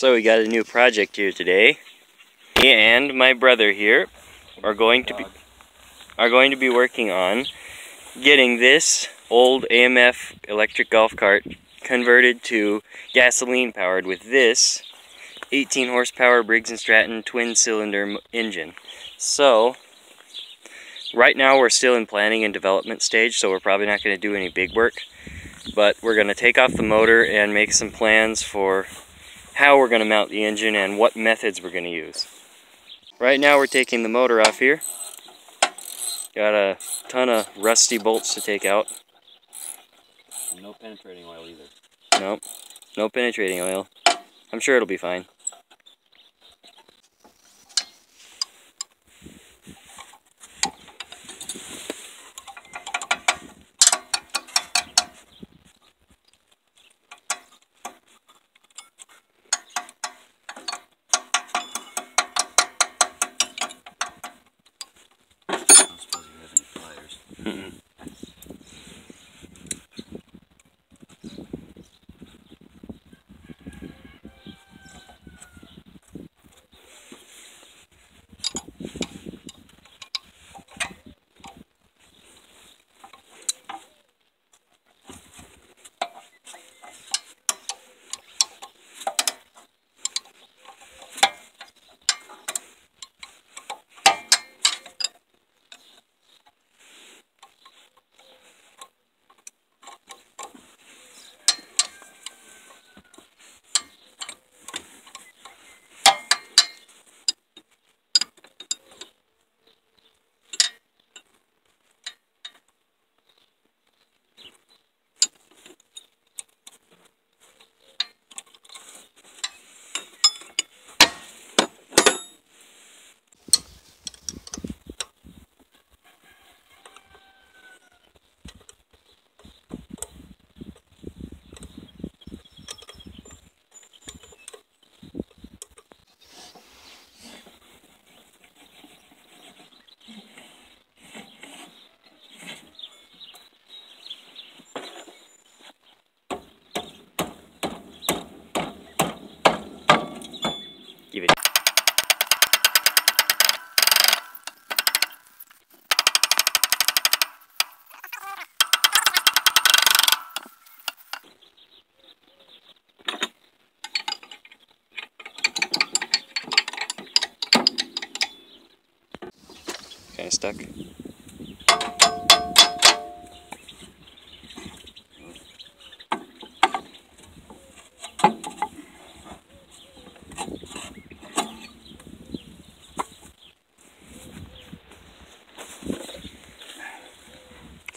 So we got a new project here today. Me and my brother here are going to be are going to be working on getting this old AMF electric golf cart converted to gasoline powered with this 18 horsepower Briggs & Stratton twin cylinder engine. So right now we're still in planning and development stage so we're probably not going to do any big work but we're going to take off the motor and make some plans for how we're going to mount the engine and what methods we're going to use. Right now we're taking the motor off here. Got a ton of rusty bolts to take out. No penetrating oil either. Nope, no penetrating oil. I'm sure it'll be fine.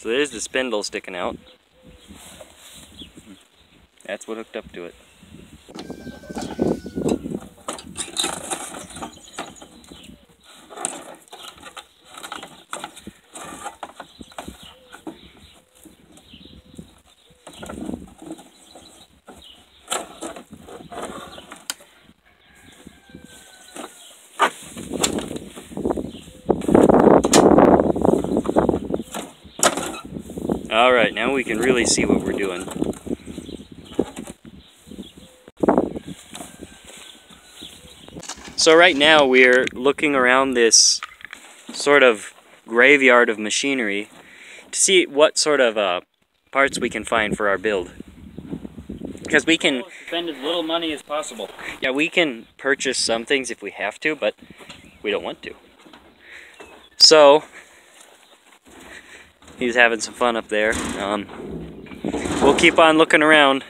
So there's the spindle sticking out. That's what hooked up to it. Alright, now we can really see what we're doing. So right now we're looking around this sort of graveyard of machinery to see what sort of uh, parts we can find for our build. Because we can... Spend as little money as possible. Yeah, we can purchase some things if we have to, but we don't want to. So, he's having some fun up there. Um, we'll keep on looking around.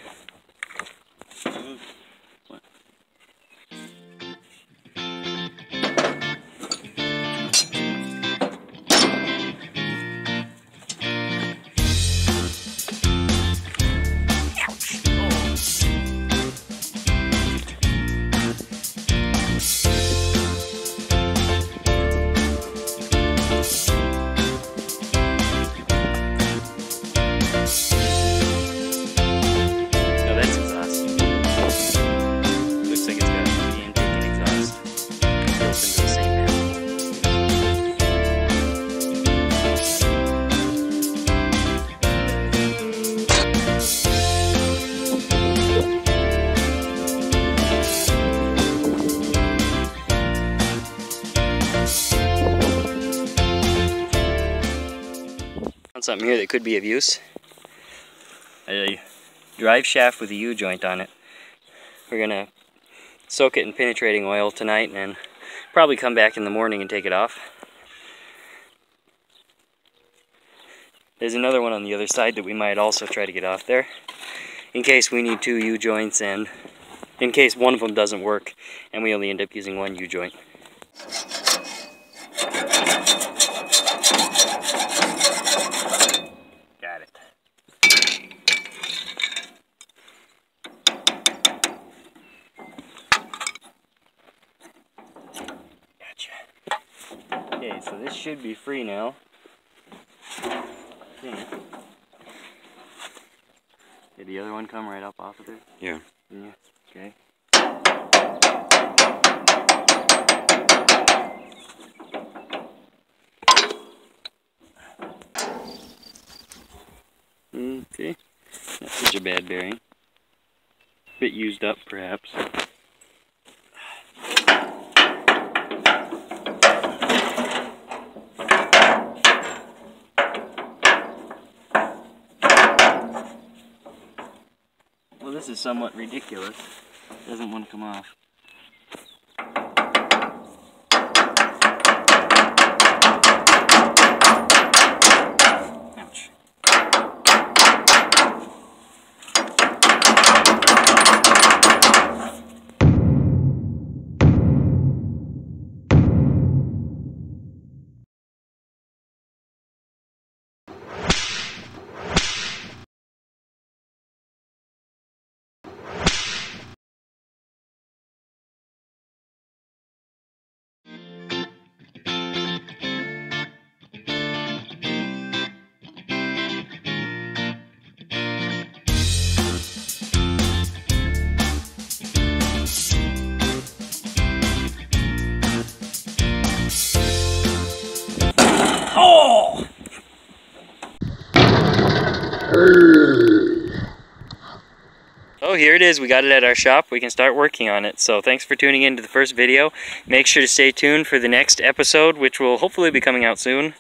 Something here that could be of use. A drive shaft with a U-joint on it. We're gonna soak it in penetrating oil tonight and probably come back in the morning and take it off. There's another one on the other side that we might also try to get off there in case we need two U-joints and in case one of them doesn't work and we only end up using one U-joint. So this should be free now. Okay. Did the other one come right up off of there? Yeah. Yeah. Okay. Okay. Not such a bad bearing. Bit used up, perhaps. This is somewhat ridiculous. Doesn't want to come off. Oh, here it is. We got it at our shop. We can start working on it. So thanks for tuning in to the first video. Make sure to stay tuned for the next episode, which will hopefully be coming out soon.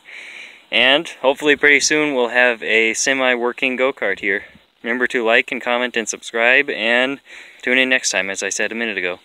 And hopefully pretty soon we'll have a semi-working go-kart here. Remember to like and comment and subscribe and tune in next time, as I said a minute ago.